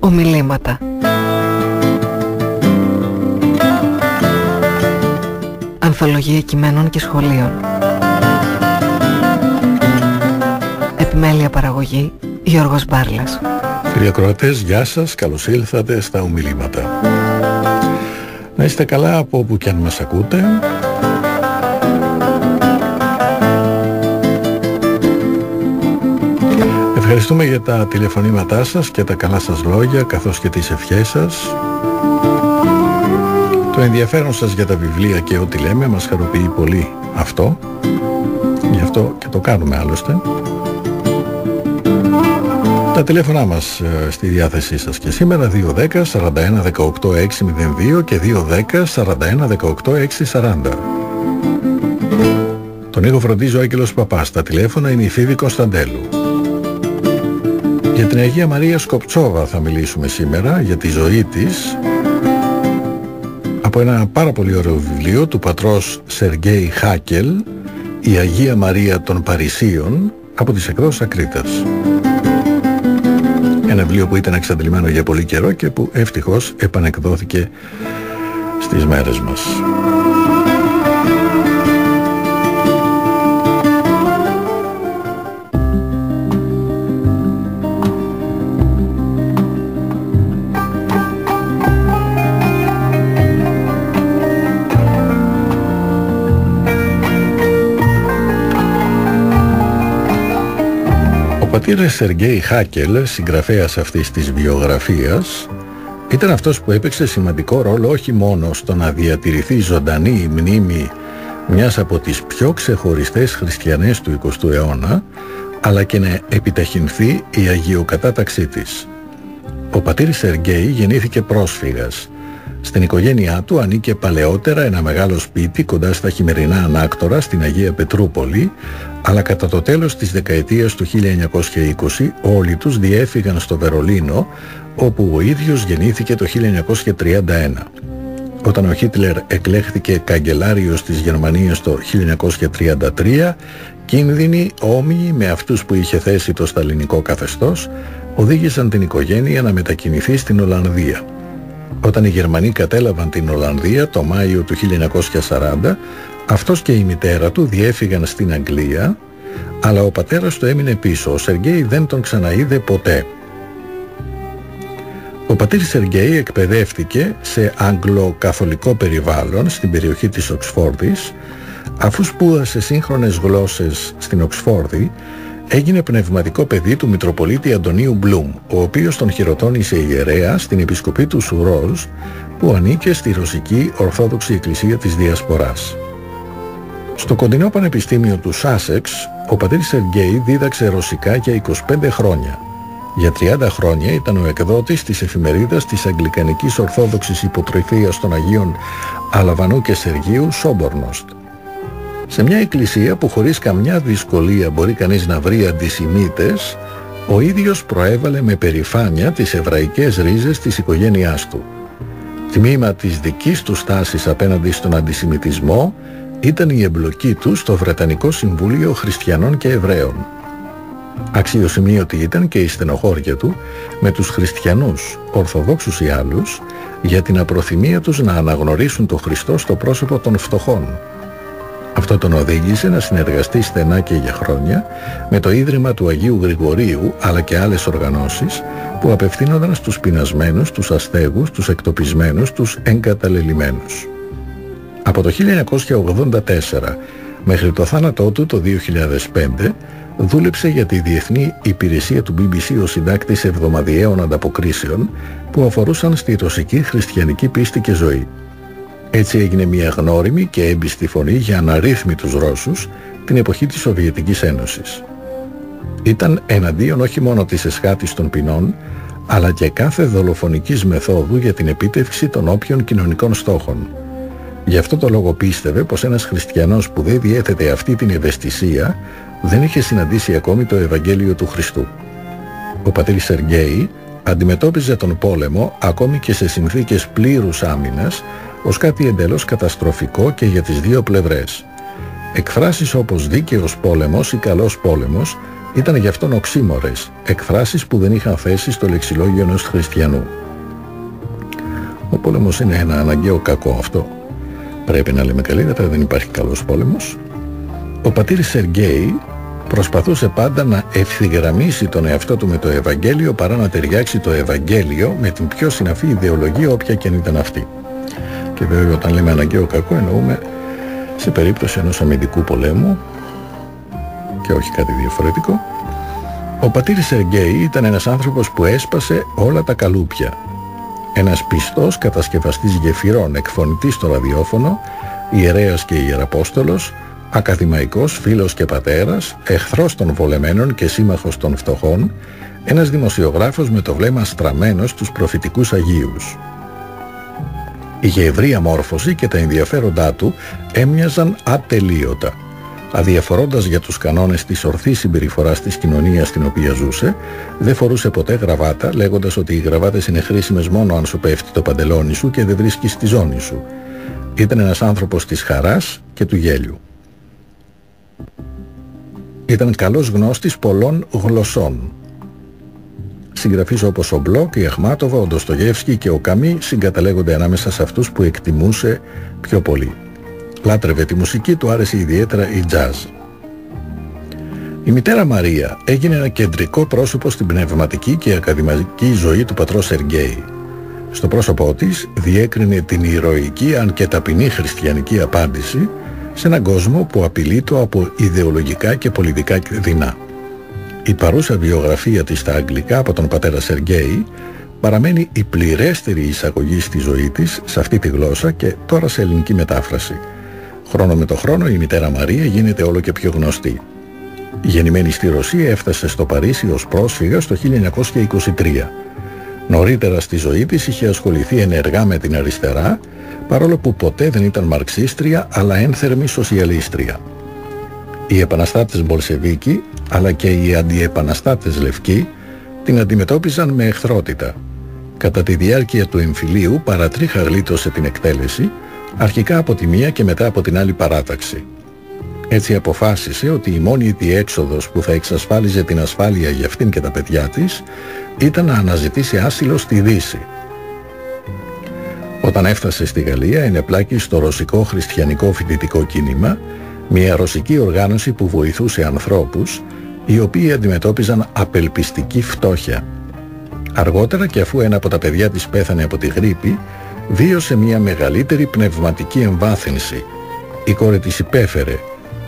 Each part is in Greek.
Ομιλήματα. Ανθολογία κειμένων και σχολείων. Επιμέλεια παραγωγή Γιώργος Μπάρλας. Κύριε Ακροατές, γεια σας, καλώς ήλθατε στα Ομιλήματα. Να είστε καλά από όπου και αν μας ακούτε Ευχαριστούμε για τα τηλεφωνήματά σας και τα καλά σας λόγια καθώς και τις ευχές σας. Το ενδιαφέρον σας για τα βιβλία και ό,τι λέμε μας χαροποιεί πολύ αυτό. Γι' αυτό και το κάνουμε άλλωστε. Τα τηλέφωνά μας ε, στη διάθεσή σας και σήμερα 210 41 18 602 και 210 41 18 640. Τον ήχο φροντίζει ο Άγγελος Παπάς. Τα τηλέφωνα είναι η Φίβη Κωνσταντέλου. Για την Αγία Μαρία Σκοπτσόβα θα μιλήσουμε σήμερα, για τη ζωή της, από ένα πάρα πολύ ωραίο βιβλίο του πατρός Σεργέη Χάκελ, «Η Αγία Μαρία των Παρισίων», από τις εκδόσεις Ακρίτας. Ένα βιβλίο που ήταν εξαντλημένο για πολύ καιρό και που ευτυχώς επανεκδόθηκε στις μέρες μας. Πατήρ Σεργέη Χάκελ, συγγραφέας αυτής της βιογραφίας, ήταν αυτός που έπαιξε σημαντικό ρόλο όχι μόνο στο να διατηρηθεί ζωντανή η μνήμη μιας από τις πιο ξεχωριστές χριστιανές του 20ου αιώνα, αλλά και να επιταχυνθεί η αγιοκατάταξή της. Ο πατήρ Σεργέη γεννήθηκε πρόσφυγας. Στην οικογένειά του ανήκε παλαιότερα ένα μεγάλο σπίτι κοντά στα χειμερινά ανάκτορα στην Αγία Πετρούπολη, αλλά κατά το τέλος της δεκαετίας του 1920 όλοι τους διέφυγαν στο Βερολίνο όπου ο ίδιος γεννήθηκε το 1931. Όταν ο Χίτλερ εκλέχθηκε καγκελάριος της Γερμανίας το 1933, κίνδυνοι όμοιοι με αυτούς που είχε θέσει το σταλινικό καθεστώς οδήγησαν την οικογένεια να μετακινηθεί στην Ολλανδία. Όταν οι Γερμανοί κατέλαβαν την Ολλανδία το Μάιο του 1940, αυτός και η μητέρα του διέφυγαν στην Αγγλία, αλλά ο πατέρας του έμεινε πίσω. Ο Σεργέη δεν τον ξαναείδε ποτέ. Ο πατήρ Σεργέη εκπαιδεύτηκε σε αγγλοκαθολικό περιβάλλον στην περιοχή της Οξφόρδης, αφού σπούδασε σύγχρονες γλώσσες στην Οξφόρδη, έγινε πνευματικό παιδί του Μητροπολίτη Αντωνίου Μπλουμ, ο οποίος τον χειροτώνησε ιερέα στην επισκοπή του Σουρόζ, που ανήκε στη Ρωσική Ορθόδοξη Εκκλησία της Διασποράς. Στο κοντινό πανεπιστήμιο του Σάσεξ, ο πατήρ Σεργέη δίδαξε ρωσικά για 25 χρόνια. Για 30 χρόνια ήταν ο εκδότης της εφημερίδας της Αγγλικανικής Ορθόδοξης Υποτροφίας των Αγίων Αλαβανού και Σεργίου Σόμπορνοστ. Σε μια εκκλησία που χωρίς καμιά δυσκολία μπορεί κανείς να βρει αντισημίτες, ο ίδιος προέβαλε με περηφάνεια τις εβραϊκές ρίζες της οικογένειάς του. Τμήμα της δικής του στάσης απέναντι στον αντισημιτισμό ήταν η εμπλοκή του στο Βρετανικό Συμβούλιο Χριστιανών και Εβραίων. Αξιοσημείωτη ήταν και η στενοχώρια του με τους χριστιανούς, Ορθοδόξους ή άλλους, για την απροθυμία τους να αναγνωρίσουν τον Χριστό στο πρόσωπο των φτωχών. Αυτό τον οδήγησε να συνεργαστεί στενά και για χρόνια με το Ίδρυμα του Αγίου Γρηγορίου αλλά και άλλες οργανώσεις που απευθύνονταν στους πεινασμένους, τους αστέγους, τους εκτοπισμένους, τους εγκαταλελειμμένους. Από το 1984 μέχρι το θάνατό του το 2005 δούλεψε για τη Διεθνή Υπηρεσία του BBC ως συντάκτης εβδομαδιαίων ανταποκρίσεων που αφορούσαν στη ρωσική χριστιανική πίστη και ζωή. Έτσι έγινε μια γνώριμη και έμπιστη φωνή για αναρρύθμιτους Ρώσους την εποχή της Σοβιετικής Ένωσης. Ήταν εναντίον όχι μόνο της εσχάτης των ποινών, αλλά και κάθε δολοφονικής μεθόδου για την επίτευξη των όποιων κοινωνικών στόχων. Γι' αυτό το λόγο πίστευε πως ένας χριστιανός που δεν διέθετε αυτή την ευαισθησία δεν είχε συναντήσει ακόμη το Ευαγγέλιο του Χριστού. Ο πατήρ Σεργέη αντιμετώπιζε τον πόλεμο ακόμη και σε συνθήκες πλήρους άμυνας ως κάτι εντελώς καταστροφικό και για τις δύο πλευρές. Εκφράσεις όπως δίκαιος πόλεμος ή καλός πόλεμος ήταν γι' αυτόν οξύμορες, εκφράσεις που δεν είχαν θέση στο λεξιλόγιο ενός χριστιανού. Ο πόλεμος είναι ένα αναγκαίο κακό αυτό. Πρέπει να λέμε καλύτερα, δεν υπάρχει καλός πόλεμος. Ο πατήρ Σεργέη προσπαθούσε πάντα να ευθυγραμμίσει τον εαυτό του με το Ευαγγέλιο παρά να ταιριάξει το Ευαγγέλιο με την πιο συναφή ιδεολογία όποια και αν ήταν αυτή. Και βέβαια όταν λέμε αναγκαίο κακό εννοούμε σε περίπτωση ενός αμυντικού πολέμου και όχι κάτι διαφορετικό ο πατήρ Σεργέη ήταν ένας άνθρωπος που έσπασε όλα τα καλούπια ένας πιστός κατασκευαστής γεφυρών εκφωνητής στο ραδιόφωνο ιερέας και ιεραπόστολος ακαδημαϊκός, φίλος και πατέρας, εχθρός των βολεμένων και σύμμαχος των φτωχών, ένας δημοσιογράφος με το βλέμμα στραμμένο στους προφητικούς Αγίους. Είχε ευρία μόρφωση και τα ενδιαφέροντά του έμοιαζαν ατελείωτα. Αδιαφορώντας για τους κανόνες της ορθής συμπεριφοράς της κοινωνίας στην οποία ζούσε, δεν φορούσε ποτέ γραβάτα, λέγοντας ότι οι γραβάτες είναι χρήσιμες μόνο αν σου πέφτει το παντελόνι σου και δεν βρίσκεις τη ζώνη σου. Ήταν ένας άνθρωπος της χαράς και του γέλιου. Ήταν καλός γνώστης πολλών γλωσσών. Συγγραφείς όπως ο Μπλοκ, η Αχμάτοβα, ο Ντοστογεύσκη και ο Καμί συγκαταλέγονται ανάμεσα σε αυτούς που εκτιμούσε πιο πολύ. Λάτρευε τη μουσική, του άρεσε ιδιαίτερα η jazz. Η μητέρα Μαρία έγινε ένα κεντρικό πρόσωπο στην πνευματική και ακαδημαϊκή ζωή του πατρός Σεργέη. Στο πρόσωπό της διέκρινε την ηρωική αν και ταπεινή χριστιανική απάντηση σε έναν κόσμο που απειλείται από ιδεολογικά και πολιτικά δεινά. Η παρούσα βιογραφία της στα αγγλικά από τον πατέρα Σεργέη παραμένει η πληρέστερη εισαγωγή στη ζωή της σε αυτή τη γλώσσα και τώρα σε ελληνική μετάφραση. Χρόνο με το χρόνο η μητέρα Μαρία γίνεται όλο και πιο γνωστή. Γεννημένη στη Ρωσία έφτασε στο Παρίσι ως πρόσφυγας το 1923. Νωρίτερα στη ζωή της είχε ασχοληθεί ενεργά με την αριστερά παρόλο που ποτέ δεν ήταν μαρξίστρια αλλά ένθερμη σοσιαλίστρια. Οι επαναστάτες Μπολσεβίκοι αλλά και οι αντιεπαναστάτες Λευκοί την αντιμετώπιζαν με εχθρότητα. Κατά τη διάρκεια του εμφυλίου παρατρίχα γλίτωσε την εκτέλεση αρχικά από τη μία και μετά από την άλλη παράταξη. Έτσι αποφάσισε ότι η μόνη διέξοδος που θα εξασφάλιζε την ασφάλεια για αυτήν και τα παιδιά της ήταν να αναζητήσει άσυλο στη Δύση όταν έφτασε στη Γαλλία ενεπλάκη στο ρωσικό χριστιανικό φοιτητικό κίνημα, μια ρωσική οργάνωση που βοηθούσε ανθρώπους οι οποίοι αντιμετώπιζαν απελπιστική φτώχεια. Αργότερα και αφού ένα από τα παιδιά της πέθανε από τη γρήπη, βίωσε μια μεγαλύτερη πνευματική εμβάθυνση. Η κόρη της υπέφερε.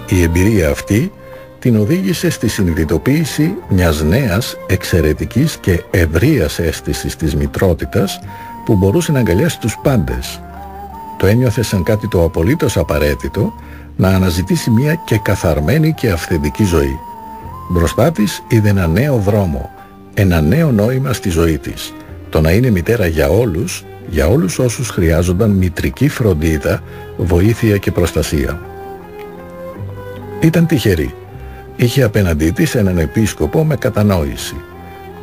Η εμπειρία αυτή την οδήγησε στη συνειδητοποίηση μιας νέας, εξαιρετικής και ευρείας αίσθησης της μητρότητας που μπορούσε να αγκαλιάσει τους πάντες. Το ένιωθε σαν κάτι το απολύτως απαραίτητο να αναζητήσει μια και καθαρμένη και αυθεντική ζωή. Μπροστά της είδε ένα νέο δρόμο, ένα νέο νόημα στη ζωή της. Το να είναι μητέρα για όλους, για όλους όσους χρειάζονταν μητρική φροντίδα, βοήθεια και προστασία. Ήταν τυχερή. Είχε απέναντί της έναν επίσκοπο με κατανόηση.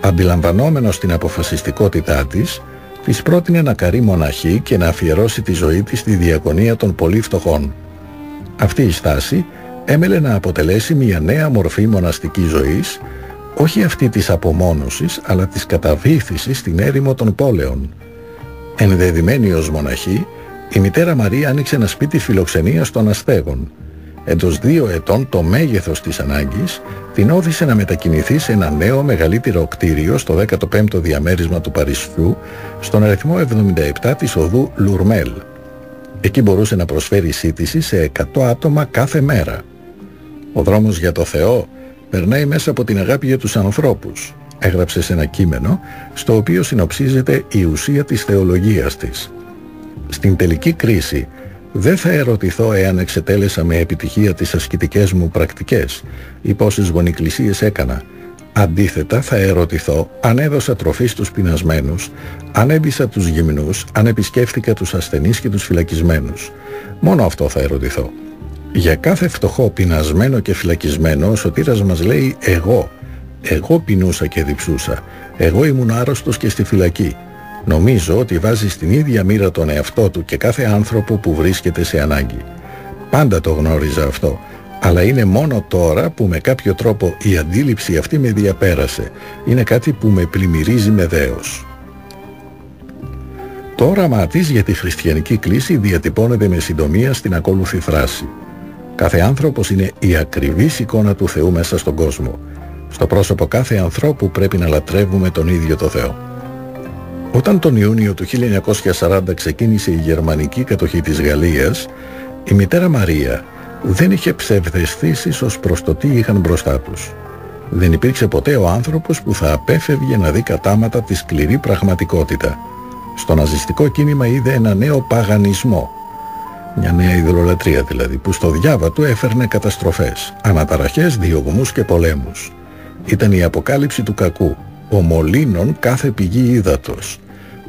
Αντιλαμβανόμενος την αποφασιστικότητά της, της πρότεινε να καρεί μοναχή και να αφιερώσει τη ζωή της στη διακονία των πολύ φτωχών. Αυτή η στάση έμελε να αποτελέσει μια νέα μορφή μοναστικής ζωής, όχι αυτή της απομόνωσης, αλλά της καταβήθησης στην έρημο των πόλεων. Ενδεδειμένη ως μοναχή, η μητέρα Μαρία άνοιξε ένα σπίτι φιλοξενίας των αστέγων, Εντός δύο ετών το μέγεθος της ανάγκης την όθησε να μετακινηθεί σε ένα νέο μεγαλύτερο κτίριο στο 15ο διαμέρισμα του Παρισιού στον αριθμό 77 της οδού Λουρμέλ. Εκεί μπορούσε να προσφέρει σύντηση σε 100 άτομα κάθε μέρα. Ο δρόμος για το Θεό περνάει μέσα από την αγάπη για τους ανθρώπους. Έγραψε σε ένα κείμενο στο οποίο συνοψίζεται η ουσία της θεολογίας της. Στην τελική κρίση δεν θα ερωτηθώ εάν εξετέλεσα με επιτυχία τις ασκητικές μου πρακτικές ή πόσες γονικλησίες έκανα. Αντίθετα θα ερωτηθώ αν έδωσα τροφή στους πεινασμένους, αν έμπισα τους γυμνούς, αν επισκέφθηκα τους ασθενείς και τους φυλακισμένους. Μόνο αυτό θα ερωτηθώ. Για κάθε φτωχό πεινασμένο και φυλακισμένο ο σωτήρας μας λέει εγώ. Εγώ πεινούσα και διψούσα. Εγώ ήμουν άρρωστος και στη φυλακή. Νομίζω ότι βάζει στην ίδια μοίρα τον εαυτό του και κάθε άνθρωπο που βρίσκεται σε ανάγκη. Πάντα το γνώριζα αυτό, Αλλά είναι μόνο τώρα που με κάποιο τρόπο η αντίληψη αυτή με διαπέρασε. Είναι κάτι που με πλημμυρίζει με δέος. Το όραμά της για τη χριστιανική κλίση διατυπώνεται με συντομία στην ακόλουθη φράση. Κάθε άνθρωπος είναι η ακριβής εικόνα του Θεού μέσα στον κόσμο. Στο πρόσωπο κάθε ανθρώπου πρέπει να λατρεύουμε τον ίδιο το Θεό. Όταν τον Ιούνιο του 1940 ξεκίνησε η γερμανική κατοχή της Γαλλίας, η μητέρα Μαρία δεν είχε ψευδεστήσεις ως προς το τι είχαν μπροστά τους. Δεν υπήρξε ποτέ ο άνθρωπος που θα απέφευγε να δει κατάματα τη σκληρή πραγματικότητα. Στο ναζιστικό κίνημα είδε ένα νέο παγανισμό, μια νέα ιδρολατρία δηλαδή, που στο διάβα του έφερνε καταστροφές, αναταραχές, διωγμούς και πολέμους. Ήταν η αποκάλυψη του κακού, ο μολύνων κάθε πηγή ύδατος.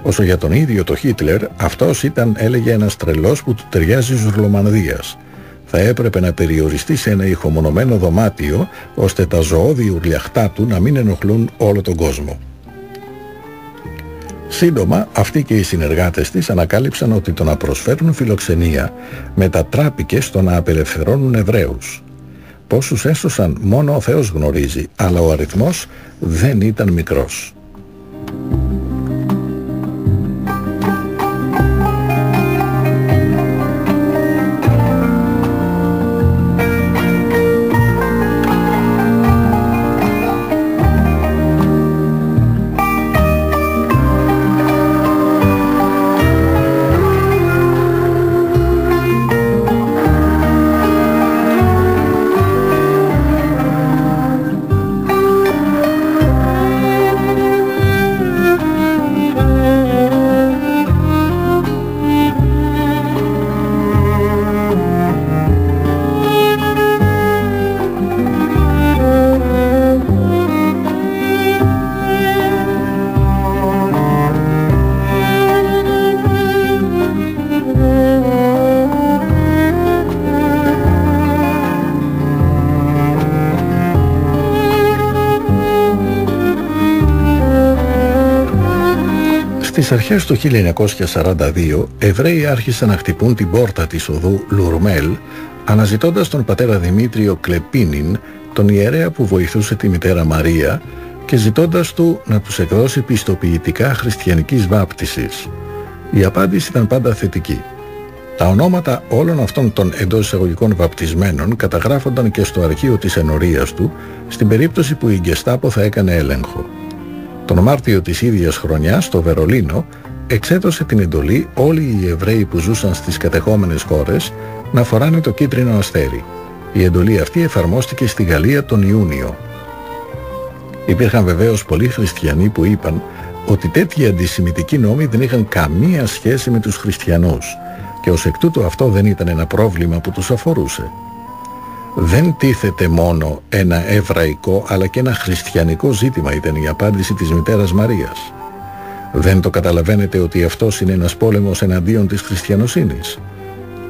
Όσο για τον ίδιο το Χίτλερ, αυτός ήταν, έλεγε, ένας τρελός που του ταιριάζει Ζουρλομανδίας. Θα έπρεπε να περιοριστεί σε ένα ηχομονωμένο δωμάτιο, ώστε τα ζωώδη ουρλιαχτά του να μην ενοχλούν όλο τον κόσμο. Σύντομα, αυτοί και οι συνεργάτες της ανακάλυψαν ότι το να προσφέρουν φιλοξενία μετατράπηκε στο να απελευθερώνουν Εβραίους. Πόσους έσωσαν μόνο ο Θεός γνωρίζει, αλλά ο αριθμός δεν ήταν μικρός. Στις αρχές του 1942, Εβραίοι άρχισαν να χτυπούν την πόρτα της οδού Λουρμέλ, αναζητώντας τον πατέρα Δημήτριο Κλεπίνιν, τον ιερέα που βοηθούσε τη μητέρα Μαρία, και ζητώντας του να τους εκδώσει πιστοποιητικά χριστιανικής βάπτισης. Η απάντηση ήταν πάντα θετική. Τα ονόματα όλων αυτών των εντός εισαγωγικών βαπτισμένων καταγράφονταν και στο αρχείο της ενορίας του, στην περίπτωση που η Γκεστάπο θα έκανε έλεγχο. Τον Μάρτιο της ίδιας χρονιάς, στο Βερολίνο, εξέδωσε την εντολή όλοι οι Εβραίοι που ζούσαν στις κατεχόμενες χώρες να φοράνε το κίτρινο αστέρι. Η εντολή αυτή εφαρμόστηκε στη Γαλλία τον Ιούνιο. Υπήρχαν βεβαίως πολλοί χριστιανοί που είπαν ότι τέτοιοι αντισημιτικοί νόμοι δεν είχαν καμία σχέση με τους χριστιανούς και ως εκ τούτου αυτό δεν ήταν ένα πρόβλημα που τους αφορούσε δεν τίθεται μόνο ένα εβραϊκό αλλά και ένα χριστιανικό ζήτημα ήταν η απάντηση της μητέρας Μαρίας. Δεν το καταλαβαίνετε ότι αυτός είναι ένας πόλεμος εναντίον της χριστιανοσύνης.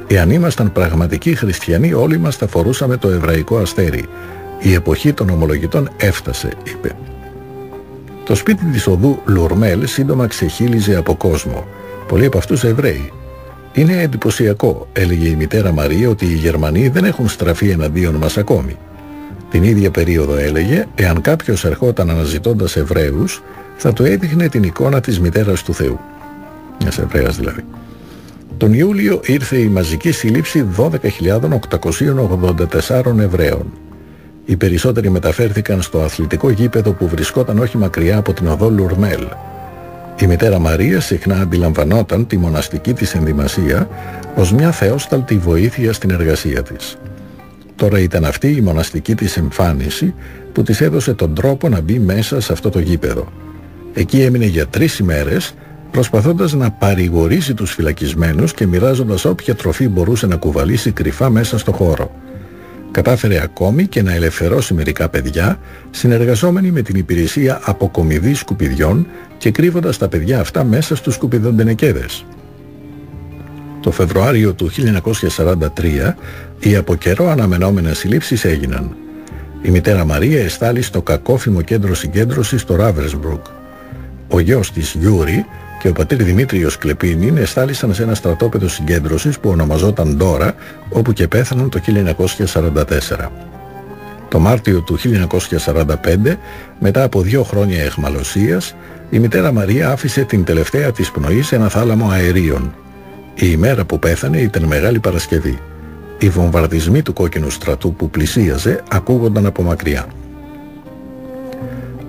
Εάν ήμασταν πραγματικοί χριστιανοί όλοι μας θα φορούσαμε το εβραϊκό αστέρι. Η εποχή των ομολογητών έφτασε, είπε. Το σπίτι της οδού Λουρμέλ σύντομα ξεχύλιζε από κόσμο. Πολλοί από αυτούς Εβραίοι. Είναι εντυπωσιακό, έλεγε η μητέρα Μαρία, ότι οι Γερμανοί δεν έχουν στραφεί εναντίον μας ακόμη. Την ίδια περίοδο έλεγε, εάν κάποιος ερχόταν αναζητώντας Εβραίους, θα του έδειχνε την εικόνα της μητέρας του Θεού. Μιας Εβραίας δηλαδή. Τον Ιούλιο ήρθε η μαζική σύλληψη 12.884 Εβραίων. Οι περισσότεροι μεταφέρθηκαν στο αθλητικό γήπεδο που βρισκόταν όχι μακριά από την οδό Λουρμέλ. Η μητέρα Μαρία συχνά αντιλαμβανόταν τη μοναστική της ενδυμασία ως μια θεόσταλτη βοήθεια στην εργασία της. Τώρα ήταν αυτή η μοναστική της εμφάνιση που της έδωσε τον τρόπο να μπει μέσα σε αυτό το γήπεδο. Εκεί έμεινε για τρεις ημέρες προσπαθώντας να παρηγορήσει τους φυλακισμένους και μοιράζοντας όποια τροφή μπορούσε να κουβαλήσει κρυφά μέσα στο χώρο. Κατάφερε ακόμη και να ελευθερώσει μερικά παιδιά συνεργαζόμενοι με την υπηρεσία αποκομιδή σκουπιδιών και κρύβοντας τα παιδιά αυτά μέσα στους σκουπιδοντενεκέδες. Το Φεβρουάριο του 1943 οι από καιρό αναμενόμενες συλλήψεις έγιναν. Η μητέρα Μαρία εστάλη στο κακόφημο κέντρο συγκέντρωσης στο Ράβενσμπρουκ. Ο γιος της Γιούρη και ο πατήρ Δημήτριος Κλεπίνιν εστάλησαν σε ένα στρατόπεδο συγκέντρωσης που ονομαζόταν Ντόρα, όπου και πέθαναν το 1944. Το Μάρτιο του 1945, μετά από δύο χρόνια αιχμαλωσίας, η μητέρα Μαρία άφησε την τελευταία της πνοή σε ένα θάλαμο αερίων. Η ημέρα που πέθανε ήταν Μεγάλη Παρασκευή. Οι βομβαρδισμοί του κόκκινου στρατού που πλησίαζε ακούγονταν από μακριά.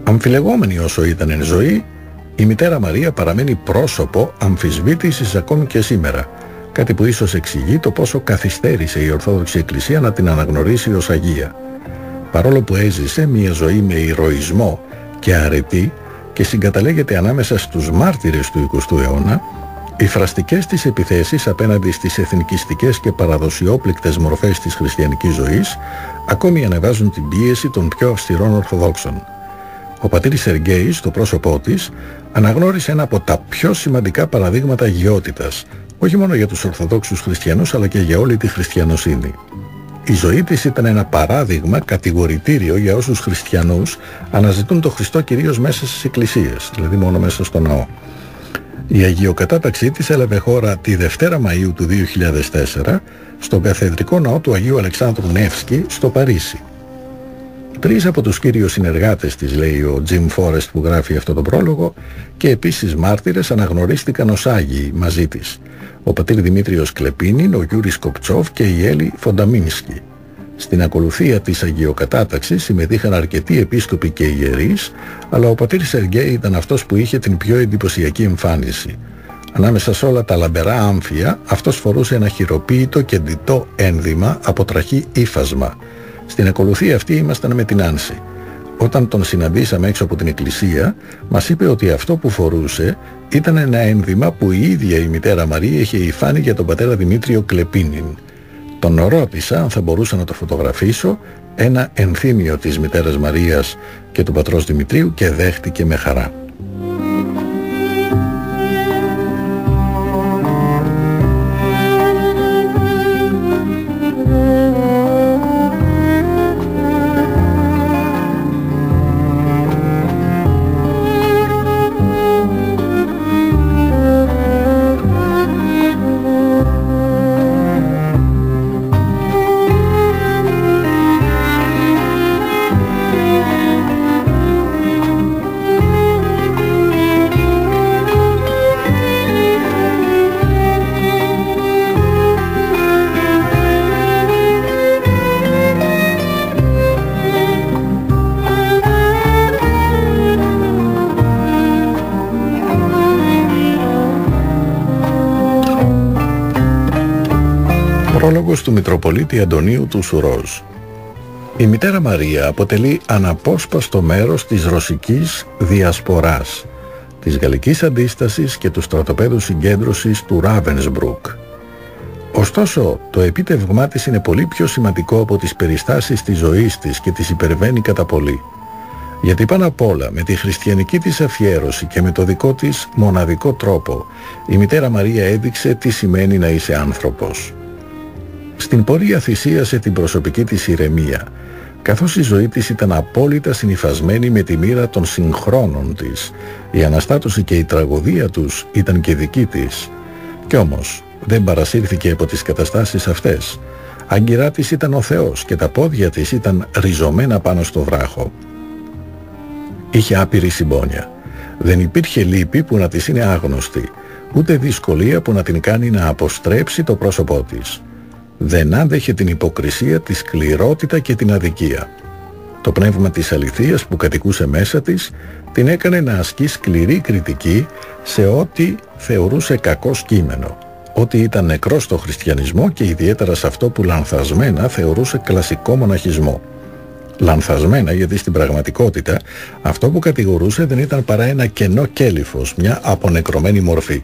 Αμφιλεγόμενη όσο ήταν εν ζωή, η μητέρα Μαρία παραμένει πρόσωπο αμφισβήτησης ακόμη και σήμερα, κάτι που ίσως εξηγεί το πόσο καθυστέρησε η Ορθόδοξη Εκκλησία να την αναγνωρίσει ως Αγία. Παρόλο που έζησε μια ζωή με ηρωισμό και αρετή και συγκαταλέγεται ανάμεσα στους μάρτυρες του 20ου αιώνα, οι φραστικές της επιθέσεις απέναντι στις εθνικιστικές και παραδοσιόπληκτες μορφές της χριστιανικής ζωής ακόμη ανεβάζουν την πίεση των πιο αυστηρών Ορθοδόξων. Ο πατήρης Σεργέη, στο πρόσωπό της, αναγνώρισε ένα από τα πιο σημαντικά παραδείγματα αγιότητας, όχι μόνο για τους Ορθοδόξους χριστιανούς αλλά και για όλη τη χριστιανοσύνη. Η ζωή της ήταν ένα παράδειγμα κατηγορητήριο για όσους χριστιανούς αναζητούν το Χριστό κυρίως μέσα στις εκκλησίες, δηλαδή μόνο μέσα στο ναό. Η αγιοκατάταξή της έλαβε χώρα τη Δευτέρα Μαΐου του 2004 στον καθεδρικό ναό του Αγίου Αλεξάνδρου Νεύσκη στο Παρίσι. Τρεις από τους κύριους συνεργάτες της, λέει ο Τζιμ Φόρεστ που γράφει αυτό το πρόλογο, και επίσης μάρτυρες αναγνωρίστηκαν ως Άγιοι μαζί της. Ο πατήρ Δημήτριος Κλεπίνιν, ο Γιούρι Σκοπτσόφ και η Ηλί Φονταμίνσκι. Στην ακολουθία της αγιοκατάταξης συμμετείχαν αρκετοί επίσκοποι και ιερείς, αλλά ο πατήρ Σεργέη ήταν αυτός που είχε την πιο εντυπωσιακή εμφάνιση. Ανάμεσα σε όλα τα λαμπερά άμφια, αυτός φορούσε ένα χειροποίητο και ντυτό ένδυμα από τραχή ύφασμα, στην ακολουθία αυτή ήμασταν με την Άνση. Όταν τον συναντήσαμε έξω από την εκκλησία, μας είπε ότι αυτό που φορούσε ήταν ένα ένδυμα που η ίδια η μητέρα Μαρία είχε υφάνει για τον πατέρα Δημήτριο Κλεπίνιν. Τον ρώτησα αν θα μπορούσα να το φωτογραφίσω, ένα ενθύμιο της μητέρας Μαρίας και του πατρός Δημητρίου και δέχτηκε με χαρά. Μητροπολίτη Αντωνίου του Σουρόζ. Η μητέρα Μαρία αποτελεί αναπόσπαστο μέρος της ρωσικής διασποράς, της γαλλικής αντίστασης και του στρατοπέδου συγκέντρωσης του Ράβενσμπρουκ. Ωστόσο, το επίτευγμά της είναι πολύ πιο σημαντικό από τις περιστάσεις της ζωής της και τις υπερβαίνει κατά πολύ. Γιατί πάνω απ' όλα με τη χριστιανική της αφιέρωση και με το δικό της μοναδικό τρόπο η μητέρα Μαρία έδειξε τι σημαίνει να είσαι άνθρωπος. Στην πορεία θυσίασε την προσωπική της ηρεμία, καθώς η ζωή της ήταν απόλυτα συνυφασμένη με τη μοίρα των συγχρόνων της. Η αναστάτωση και η τραγωδία τους ήταν και δική της. Κι όμως δεν παρασύρθηκε από τις καταστάσεις αυτές. Αγκυρά της ήταν ο Θεός και τα πόδια της ήταν ριζωμένα πάνω στο βράχο. Είχε άπειρη συμπόνια. Δεν υπήρχε λύπη που να της είναι άγνωστη, ούτε δυσκολία που να την κάνει να αποστρέψει το πρόσωπό της δεν άντεχε την υποκρισία, τη σκληρότητα και την αδικία. Το πνεύμα της αληθείας που κατοικούσε μέσα της την έκανε να ασκεί σκληρή κριτική σε ό,τι θεωρούσε κακό κείμενο, ό,τι ήταν νεκρό στο χριστιανισμό και ιδιαίτερα σε αυτό που λανθασμένα θεωρούσε κλασικό μοναχισμό. Λανθασμένα γιατί στην πραγματικότητα αυτό που κατηγορούσε δεν ήταν παρά ένα κενό κέλυφος, μια απονεκρωμένη μορφή.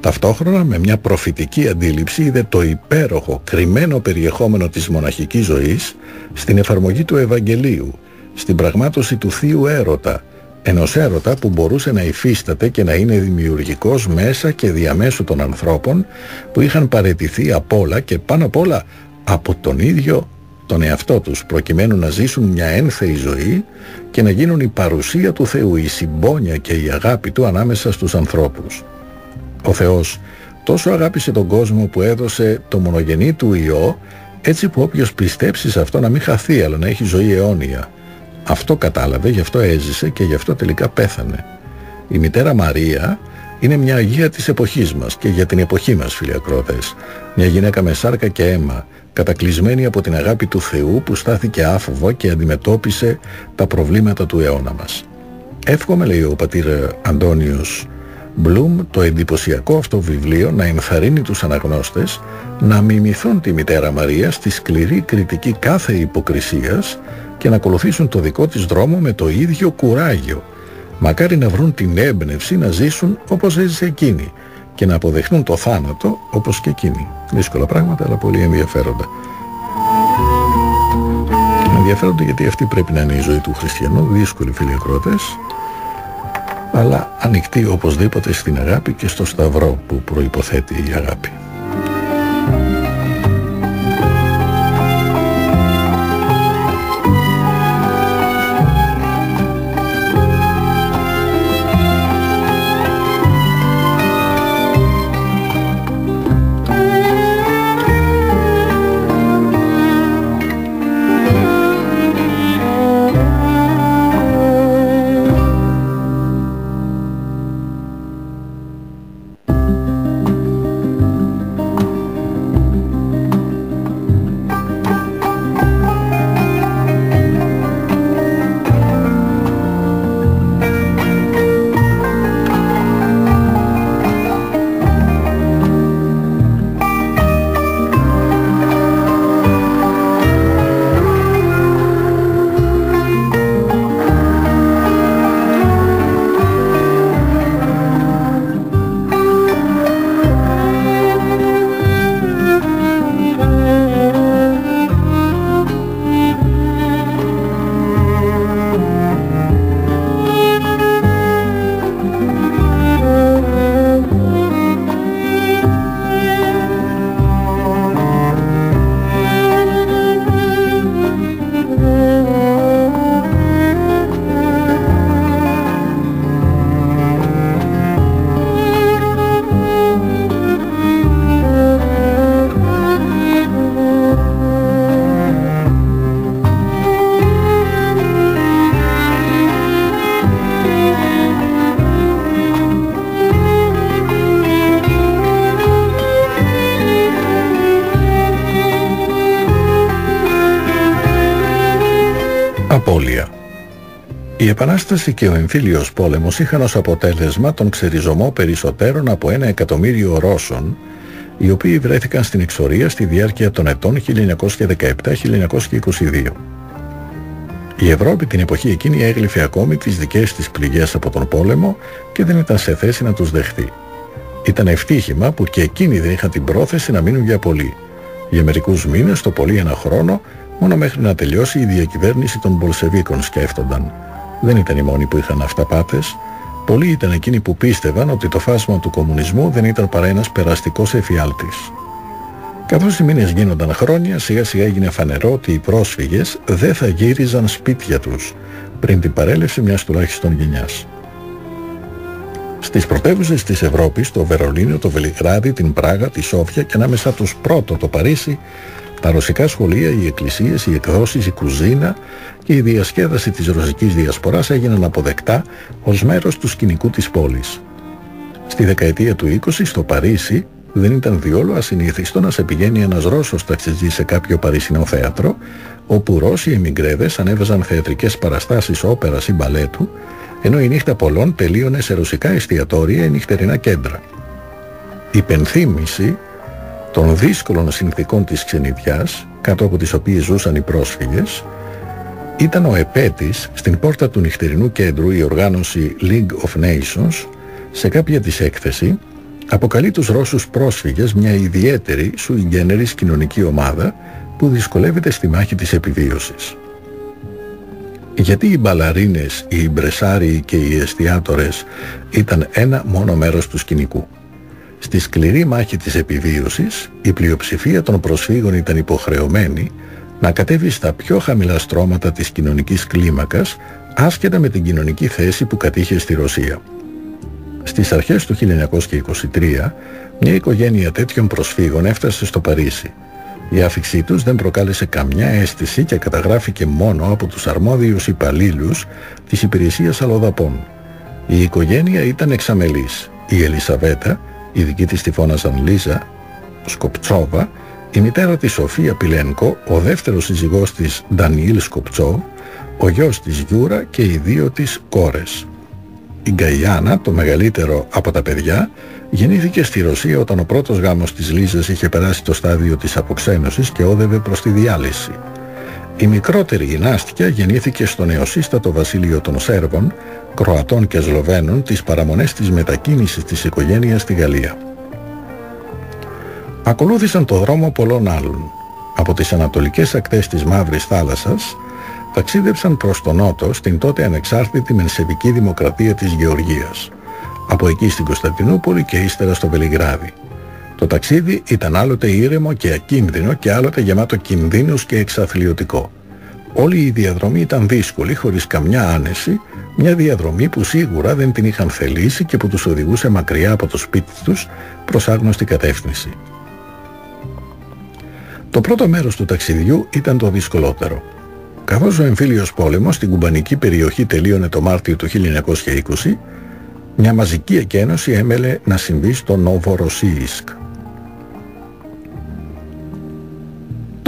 Ταυτόχρονα με μια προφητική αντίληψη είδε το υπέροχο κρυμμένο περιεχόμενο της μοναχικής ζωής στην εφαρμογή του Ευαγγελίου, στην πραγμάτωση του Θείου Έρωτα, ενός έρωτα που μπορούσε να υφίσταται και να είναι δημιουργικός μέσα και διαμέσου των ανθρώπων που είχαν παρετηθεί απ' όλα και πάνω απ' όλα από τον ίδιο τον εαυτό τους προκειμένου να ζήσουν μια ένθεη ζωή και να γίνουν η παρουσία του Θεού, η συμπόνια και η αγάπη του ανάμεσα στους ανθρώπους. Ο Θεός τόσο αγάπησε τον κόσμο που έδωσε το μονογενή του Υιό έτσι που όποιος πιστέψει σε αυτό να μην χαθεί αλλά να έχει ζωή αιώνια. Αυτό κατάλαβε, γι' αυτό έζησε και γι' αυτό τελικά πέθανε. Η μητέρα Μαρία είναι μια αγία της εποχής μας και για την εποχή μας φίλοι ακρότες. Μια γυναίκα με σάρκα και αίμα, κατακλυσμένη από την αγάπη του Θεού που στάθηκε άφοβο και αντιμετώπισε τα προβλήματα του αιώνα μας. Εύχομαι, λέει ο πατήρ Αντώνιος Μπλουμ, το εντυπωσιακό αυτό βιβλίο να ενθαρρύνει τους αναγνώστες να μιμηθούν τη μητέρα Μαρία στη σκληρή κριτική κάθε υποκρισίας και να ακολουθήσουν το δικό της δρόμο με το ίδιο κουράγιο. Μακάρι να βρουν την έμπνευση να ζήσουν όπως έζησε εκείνη και να αποδεχτούν το θάνατο όπως και εκείνη. Δύσκολα πράγματα αλλά πολύ ενδιαφέροντα. Ενδιαφέροντα γιατί αυτή πρέπει να είναι η ζωή του χριστιανού, δύσκολοι φίλοι ακρότες, αλλά ανοιχτή οπωσδήποτε στην αγάπη και στο σταυρό που προϋποθέτει η αγάπη. Επανάσταση και ο εμφύλιος πόλεμος είχαν ως αποτέλεσμα τον ξεριζωμό περισσότερων από ένα εκατομμύριο Ρώσων οι οποίοι βρέθηκαν στην εξορία στη διάρκεια των ετών 1917-1922. Η Ευρώπη την εποχή εκείνη έγλυφε ακόμη τις δικές της πληγές από τον πόλεμο και δεν ήταν σε θέση να τους δεχτεί. Ήταν ευτύχημα που και εκείνοι δεν είχαν την πρόθεση να μείνουν για πολύ. Για μερικούς μήνες, το πολύ ένα χρόνο, μόνο μέχρι να τελειώσει η διακυβέρνηση των Μπολσεβίκων σκέφτονταν δεν ήταν οι μόνοι που είχαν αυταπάτες. Πολλοί ήταν εκείνοι που πίστευαν ότι το φάσμα του κομμουνισμού δεν ήταν παρά ένας περαστικός εφιάλτης. Καθώς οι μήνες γίνονταν χρόνια, σιγά σιγά έγινε φανερό ότι οι πρόσφυγες δεν θα γύριζαν σπίτια τους πριν την παρέλευση μιας τουλάχιστον γενιάς. Στις πρωτεύουσες της Ευρώπης, το Βερολίνο, το Βελιγράδι, την Πράγα, τη Σόφια και ανάμεσα τους πρώτο το Παρίσι, τα ρωσικά σχολεία, οι εκκλησίες, οι εκδόσεις, η κουζίνα και η διασκέδαση της ρωσικής διασποράς έγιναν αποδεκτά ως μέρος του σκηνικού της πόλης. Στη δεκαετία του 20 στο Παρίσι δεν ήταν διόλου ασυνήθιστο να σε πηγαίνει ένας Ρώσος ταξιτζής σε κάποιο παρίσινο θέατρο, όπου Ρώσοι εμιγκρέδες ανέβαζαν θεατρικές παραστάσεις όπερας ή μπαλέτου, ενώ η νύχτα πολλών τελείωνε σε ρωσικά εστιατόρια ή νυχτερινά κέντρα. Η πενθύμηση των δύσκολων συνθήκων της ξενιδιάς, κάτω από τις οποίες ζούσαν οι πρόσφυγες, ήταν ο επέτης στην πόρτα του νυχτερινού κέντρου η οργάνωση League of Nations σε κάποια της έκθεση αποκαλεί τους Ρώσους πρόσφυγες μια ιδιαίτερη σου generis κοινωνική ομάδα που δυσκολεύεται στη μάχη της επιβίωσης. Γιατί οι μπαλαρίνες, οι μπρεσάριοι και οι εστιάτορες ήταν ένα μόνο μέρος του σκηνικού; Στη σκληρή μάχη της επιβίωσης, η πλειοψηφία των προσφύγων ήταν υποχρεωμένη να κατέβει στα πιο χαμηλά στρώματα της κοινωνικής κλίμακας άσχετα με την κοινωνική θέση που κατήχε στη Ρωσία. Στις αρχές του 1923 μια οικογένεια τέτοιων προσφύγων έφτασε στο Παρίσι. Η άφηξή τους δεν προκάλεσε καμιά αίσθηση και καταγράφηκε μόνο από τους αρμόδιους υπαλλήλους της υπηρεσίας αλλοδαπών. Η οικογένεια ήταν εξαμελής. Η Ελισαβέτα, οι δικοί της τη φώναζαν Λίζα, Σκοπτσόβα, η μητέρα της Σοφία Πιλένκο, ο δεύτερος σύζυγός της Ντανιήλ Σκοπτσόβ, ο γιος της Γιούρα και οι δύο της κόρες. Η Γκαϊάννα, το μεγαλύτερο από τα παιδιά, γεννήθηκε στη Ρωσία όταν ο πρώτος γάμος της Λίζας είχε περάσει το στάδιο της αποξένωσης και όδευε προς τη διάλυση. Η μικρότερη γυνάστηκε γεννήθηκε στο νεοσύστατο βασίλειο των Σέρβων, Κροατών και Σλοβαίνων τις παραμονές της μετακίνησης της οικογένειας στη Γαλλία. Ακολούθησαν το δρόμο πολλών άλλων. Από τις ανατολικές ακτές της Μαύρης Θάλασσας ταξίδεψαν προς τον νότο στην τότε ανεξάρτητη μενσεβική δημοκρατία της Γεωργίας. Από εκεί στην Κωνσταντινούπολη και ύστερα στο Βελιγράδι. Το ταξίδι ήταν άλλοτε ήρεμο και ακίνδυνο και άλλοτε γεμάτο κινδύνους και εξαθλιωτικό. Όλη η διαδρομή ήταν δύσκολη, χωρίς καμιά άνεση, μια διαδρομή που σίγουρα δεν την είχαν θελήσει και που τους οδηγούσε μακριά από το σπίτι τους προς άγνωστη κατεύθυνση. Το πρώτο μέρος του ταξιδιού ήταν το δυσκολότερο. Καθώς ο εμφύλιος πόλεμος στην κουμπανική περιοχή τελείωνε το Μάρτιο του 1920, μια μαζική εκένωση έμελε να συμβεί στο Νοβοροσίισκ.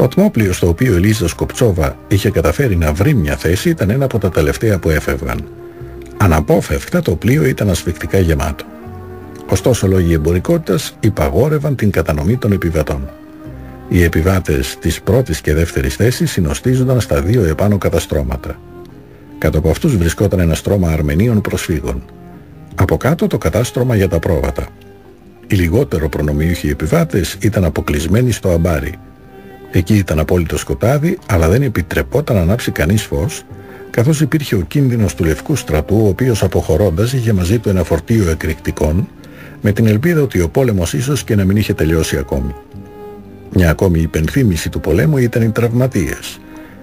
Το ατμόπλιο στο οποίο η Λίζα Σκοπτσόβα είχε καταφέρει να βρει μια θέση ήταν ένα από τα τελευταία που έφευγαν. Αναπόφευκτα το πλοίο ήταν ασφικτικά γεμάτο. Ωστόσο λόγοι εμπορικότητας υπαγόρευαν την κατανομή των επιβατών. Οι επιβάτες της πρώτης και δεύτερης θέσης συνοστίζονταν στα δύο επάνω καταστρώματα. Κάτω από αυτούς βρισκόταν ένα στρώμα Αρμενίων προσφύγων. Από κάτω το κατάστρωμα για τα πρόβατα. Οι λιγότερο προνομιούχοι επιβάτες ήταν αποκλεισμένοι στο αμπάρι. Εκεί ήταν απόλυτο σκοτάδι, αλλά δεν επιτρεπόταν να ανάψει κανείς φως, καθώς υπήρχε ο κίνδυνος του Λευκού Στρατού, ο οποίος αποχωρώντας είχε μαζί του ένα φορτίο εκρηκτικών, με την ελπίδα ότι ο πόλεμος ίσως και να μην είχε τελειώσει ακόμη. Μια ακόμη υπενθύμηση του πολέμου ήταν οι τραυματίες.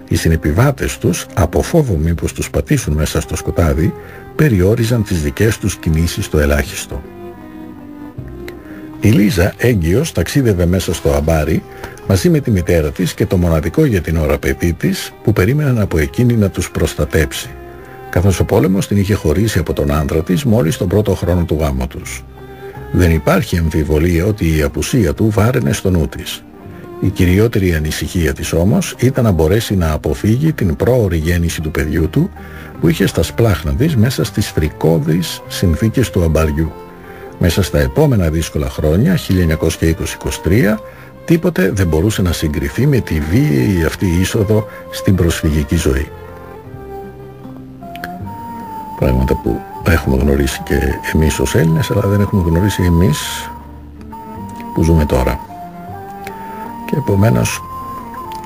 Οι συνεπιβάτες τους, από φόβο μήπως τους πατήσουν μέσα στο σκοτάδι, περιόριζαν τις δικές τους κινήσεις στο ελάχιστο. Η Λίζα, έγκυος, ταξίδευε μέσα στο αμπάρι μαζί με τη μητέρα της και το μοναδικό για την ώρα παιδί της που περίμεναν από εκείνη να τους προστατέψει, καθώς ο πόλεμος την είχε χωρίσει από τον άντρα της μόλις τον πρώτο χρόνο του γάμου τους. Δεν υπάρχει αμφιβολία ότι η απουσία του βάραινε στο νου της. Η κυριότερη ανησυχία της όμως ήταν να μπορέσει να αποφύγει την πρόωρη γέννηση του παιδιού του που είχε στα σπλάχνα της μέσα στις φρικώδεις συνθήκες του αμπαριού. Μέσα στα επόμενα δύσκολα χρόνια, 1920-23, τίποτε δεν μπορούσε να συγκριθεί με τη βίαιη αυτή είσοδο στην προσφυγική ζωή. Πράγματα που έχουμε γνωρίσει και εμείς ως Έλληνες, αλλά δεν έχουμε γνωρίσει εμείς που ζούμε τώρα και επομένως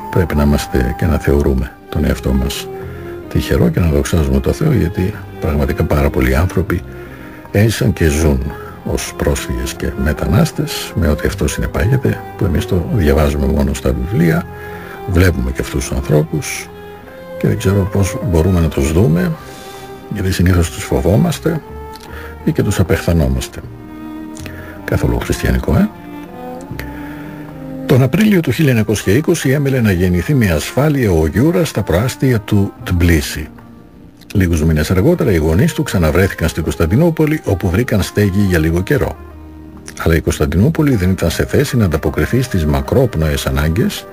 πρέπει να είμαστε και να θεωρούμε τον εαυτό μας τυχερό και να δοξάζουμε το Θεό γιατί πραγματικά πάρα πολλοί άνθρωποι έζησαν και ζουν ως πρόσφυγες και μετανάστες με ό,τι αυτό συνεπάγεται που εμείς το διαβάζουμε μόνο στα βιβλία βλέπουμε και αυτούς τους ανθρώπους και δεν ξέρω πώς μπορούμε να τους δούμε γιατί συνήθως τους φοβόμαστε ή και τους απεχθανόμαστε καθόλου χριστιανικό ε τον Απρίλιο του 1920 έμελλε να γεννηθεί με ασφάλεια ο Γιούρας στα προάστια του Τμπιλίσι. Λίγους μήνες αργότερα οι γονείς του ξαναβρέθηκαν στην Κωνσταντινούπολη όπου βρήκαν στέγη για λίγο καιρό. Αλλά η Κωνσταντινούπολη δεν ήταν σε θέση να ανταποκριθεί στις μακρόπνοες ανάγκες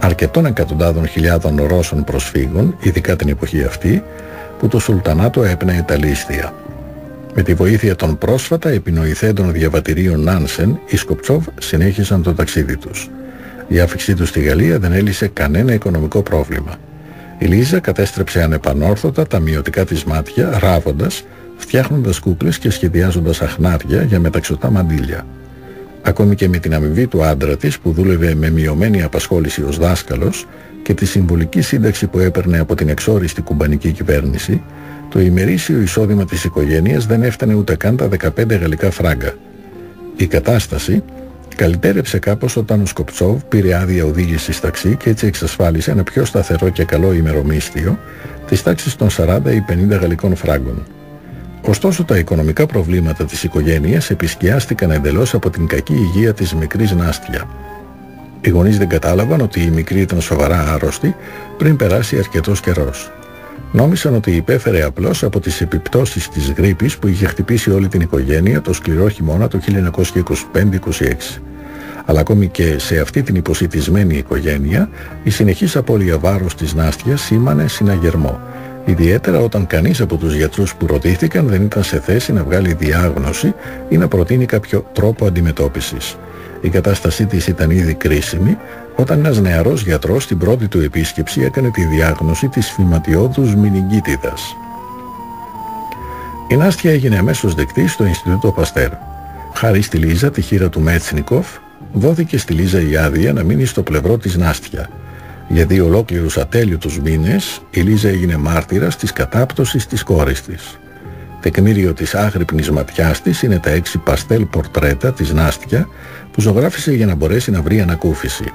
αρκετών εκατοντάδων χιλιάδων Ρώσων προσφύγων, ειδικά την εποχή αυτή, που το Σουλτανάτο έπνεε τα λοίσθια. Με τη βοήθεια των πρόσφατα επινοηθέντων διαβατηρίων Νάνσεν, οι Σκοπτσόβ συνέχισαν το ταξίδι τους. Η άφηξή τους στη Γαλλία δεν έλυσε κανένα οικονομικό πρόβλημα. Η Λίζα κατέστρεψε ανεπανόρθωτα τα μειωτικά της μάτια, ράβοντας, φτιάχνοντας κούκλες και σχεδιάζοντας αχνάρια για μεταξωτά μαντήλια. Ακόμη και με την αμοιβή του άντρα της που δούλευε με μειωμένη απασχόληση ως δάσκαλος και τη συμβολική σύνταξη που έπαιρνε από την εξόριστη κουμπανική κυβέρνηση, το ημερήσιο εισόδημα της οικογένειας δεν έφτανε ούτε καν τα 15 γαλλικά φράγκα. Η κατάσταση Καλυτέρεψε κάπως όταν ο Σκοψόβ πήρε άδεια οδήγησης ταξί και έτσι εξασφάλισε ένα πιο σταθερό και καλό ημερομίσθιο της τάξης των 40 ή 50 γαλλικών φράγκων. Ωστόσο τα οικονομικά προβλήματα της οικογένειας επισκιάστηκαν εντελώς από την κακή υγεία της μικρής Νάστια. Οι γονείς δεν κατάλαβαν ότι η μικρή ήταν σοβαρά άρρωστη πριν περάσει αρκετός καιρός. Νόμισαν ότι υπέφερε απλώς από τις επιπτώσεις της γρήπης που είχε χτυπήσει όλη την οικογένεια το σκληρό χειμώνα το 1925-26. Αλλά ακόμη και σε αυτή την υποσυτισμένη οικογένεια η συνεχής απώλεια βάρος της Νάστιας σήμανε συναγερμό Ιδιαίτερα όταν κανείς από τους γιατρούς που ρωτήθηκαν δεν ήταν σε θέση να βγάλει διάγνωση ή να προτείνει κάποιο τρόπο αντιμετώπισης. Η κατάστασή της ήταν ήδη κρίσιμη όταν ένας νεαρός γιατρός στην πρώτη του επίσκεψη έκανε τη διάγνωση της φυματιώδους μηνυγκίτιδας. Η Νάστια έγινε αμέσως δεκτή στο Ινστιτούτο Παστέρ. Χάρη στη Λίζα, τη χείρα του Μέτσνικοφ, δόθηκε στη Λίζα η άδεια να μείνει στο πλευρό της Νάστια για δύο ολόκληρους ατέλειωτους μήνες η Λίζα έγινε μάρτυρας της κατάπτωσης της κόρης της. Τεκμήριο της άγρυπνης ματιάς της είναι τα έξι παστέλ πορτρέτα της Νάστια που ζωγράφισε για να μπορέσει να βρει ανακούφιση.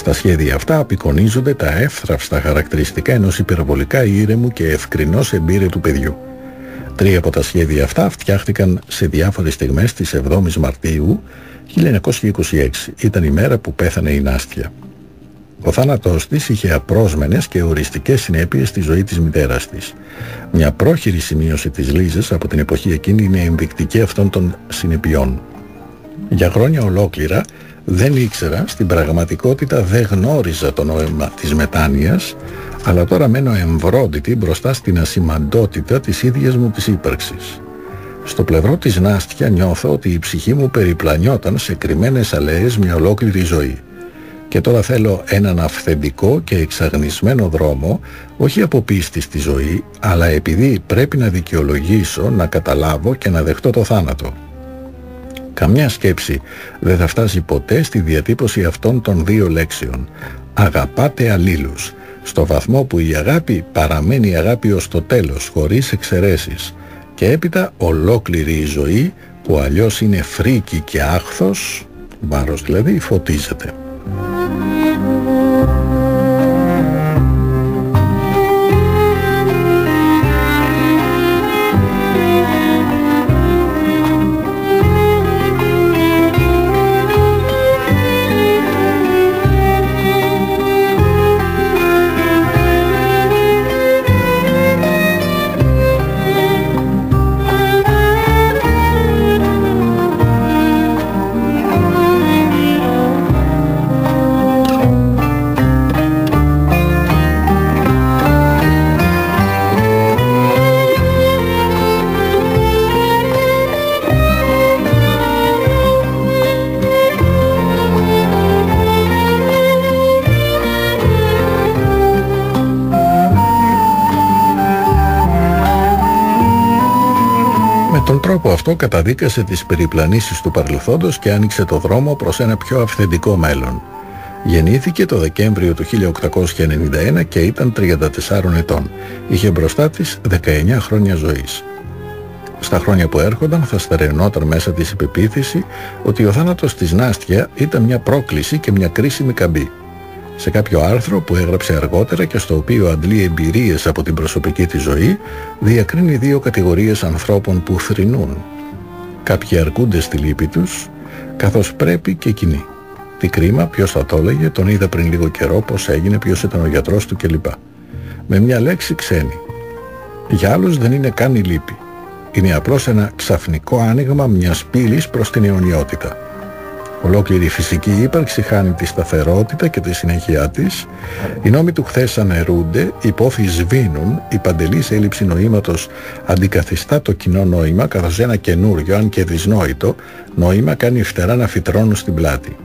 Στα σχέδια αυτά απεικονίζονται τα εύθραυστα χαρακτηριστικά ενός υπερβολικά ήρεμου και ευκρινώς εμπείρετου παιδιού. Τρία από τα σχέδια αυτά φτιάχτηκαν σε διάφορες στιγμές της 7ης Μαρτίου 1926. Ήταν η μέρα που πέθανε η Νάστια. Ο θάνατός της είχε απρόσμενες και οριστικές συνέπειες στη ζωή της μητέρας της. Μια πρόχειρη σημείωση της Λίζας από την εποχή εκείνη είναι ενδεικτική αυτών των συνεπειών. Για χρόνια ολόκληρα δεν ήξερα, στην πραγματικότητα δεν γνώριζα το νόημα της μετάνοιας, αλλά τώρα μένω εμβρόντιτη μπροστά στην ασημαντότητα της ίδιας μου της ύπαρξης. Στο πλευρό της Νάστια νιώθω ότι η ψυχή μου περιπλανιόταν σε κρυμμένες αλέες μια ολόκληρη ζωή. Και τώρα θέλω έναν αυθεντικό και εξαγνισμένο δρόμο, όχι από πίστη στη ζωή, αλλά επειδή πρέπει να δικαιολογήσω, να καταλάβω και να δεχτώ το θάνατο. Καμιά σκέψη δεν θα φτάσει ποτέ στη διατύπωση αυτών των δύο λέξεων. Αγαπάτε αλλήλους, στο βαθμό που η αγάπη παραμένει αγάπη ως το τέλος, χωρίς εξαιρέσεις. Και έπειτα ολόκληρη η ζωή, που αλλιώς είναι φρίκη και άχθος, βάρος δηλαδή, φωτίζεται. Αυτό καταδίκασε τις περιπλανήσεις του παρελθόντος και άνοιξε το δρόμο προς ένα πιο αυθεντικό μέλλον. Γεννήθηκε το Δεκέμβριο του 1891 και ήταν 34 ετών. Είχε μπροστά της 19 χρόνια ζωής. Στα χρόνια που έρχονταν θα στερεωνόταν μέσα της η πεποίθηση ότι ο θάνατος της Νάστια ήταν μια πρόκληση και μια κρίσιμη καμπή σε κάποιο άρθρο που έγραψε αργότερα και στο οποίο αντλεί εμπειρίες από την προσωπική της ζωή, διακρίνει δύο κατηγορίες ανθρώπων που θρηνούν. Κάποιοι αρκούνται στη λύπη τους, καθώς πρέπει και εκείνοι. Τι κρίμα, ποιος θα το έλεγε, τον είδα πριν λίγο καιρό, πώς έγινε, ποιος ήταν ο γιατρός του κλπ. Με μια λέξη ξένη. Για άλλους δεν είναι καν η λύπη. Είναι απλώς ένα ξαφνικό άνοιγμα μιας πύλης προς την αιωνιότητα. Ολόκληρη η φυσική ύπαρξη χάνει τη σταθερότητα και τη συνέχεια της. Οι νόμοι του χθες αναιρούνται, οι πόθοι σβήνουν, η παντελής έλλειψη νοήματος αντικαθιστά το κοινό νόημα, καθώς ένα καινούριο, αν και δυσνόητο, νόημα κάνει φτερά να φυτρώνουν στην πλάτη.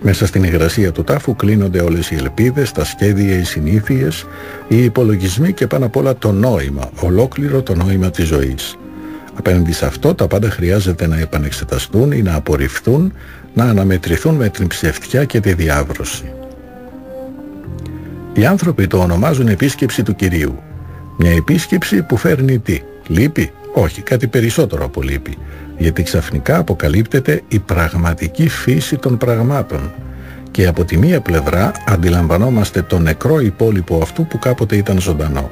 Μέσα στην υγρασία του τάφου κλείνονται όλες οι ελπίδες, τα σχέδια, οι συνήθειες, οι υπολογισμοί και πάνω απ' όλα το νόημα, ολόκληρο το νόημα της ζωής. Απέναντι σε αυτό τα πάντα χρειάζεται να επανεξεταστούν ή να απορριφθούν να αναμετρηθούν με την ψευτιά και τη διάβρωση. Οι άνθρωποι το ονομάζουν επίσκεψη του Κυρίου. Μια επίσκεψη που φέρνει τι, λύπη, όχι, κάτι περισσότερο από λύπη. γιατί ξαφνικά αποκαλύπτεται η πραγματική φύση των πραγμάτων και από τη μία πλευρά αντιλαμβανόμαστε το νεκρό υπόλοιπο αυτού που κάποτε ήταν ζωντανό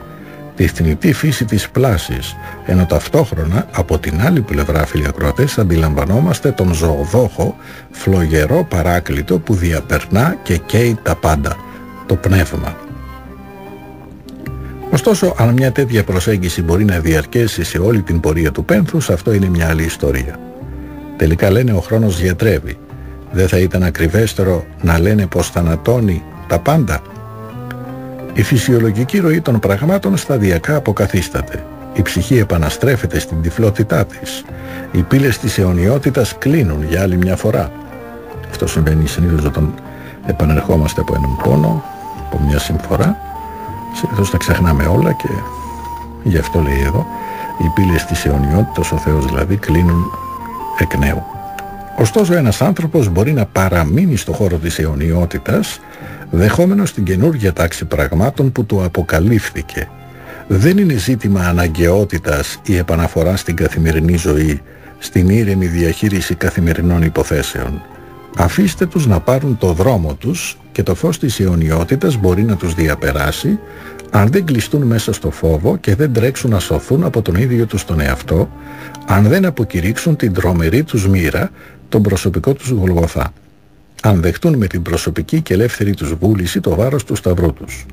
τη θνητή φύση της πλάσης, ενώ ταυτόχρονα από την άλλη πλευρά φιλιακρότες αντιλαμβανόμαστε τον ζωοδόχο φλογερό παράκλητο που διαπερνά και καίει τα πάντα, το πνεύμα. Ωστόσο, αν μια τέτοια προσέγγιση μπορεί να διαρκέσει σε όλη την πορεία του πένθους, αυτό είναι μια άλλη ιστορία. Τελικά λένε ο χρόνος διατρεύει. Δεν θα ήταν ακριβέστερο να λένε πως θανατώνει τα πάντα; Η φυσιολογική ροή των πραγμάτων σταδιακά αποκαθίσταται. Η ψυχή επαναστρέφεται στην τυφλότητά της. Οι πύλες της αιωνιότητας κλείνουν για άλλη μια φορά. Αυτό συμβαίνει συνήθως όταν επανερχόμαστε από έναν πόνο, από μια συμφορά. Συνήθως τα ξεχνάμε όλα και γι' αυτό λέει εδώ οι πύλες της αιωνιότητας, ο Θεός δηλαδή, κλείνουν εκ νέου. Ωστόσο ένας άνθρωπος μπορεί να παραμείνει στο χώρο της αιωνιότητας δεχόμενος την καινούργια τάξη πραγμάτων που του αποκαλύφθηκε. Δεν είναι ζήτημα αναγκαιότητας η επαναφορά στην καθημερινή ζωή, στην ήρεμη διαχείριση καθημερινών υποθέσεων. Αφήστε τους να πάρουν το δρόμο τους και το φως της αιωνιότητας μπορεί να τους διαπεράσει αν δεν κλειστούν μέσα στο φόβο και δεν τρέξουν να σωθούν από τον ίδιο τους τον εαυτό, αν δεν αποκηρύξουν την τρομερή τους μοίρα, τον προσωπικό τους Γολγοθά αν δεχτούν με την προσωπική και ελεύθερη τους βούληση το βάρος του σταυρού τους.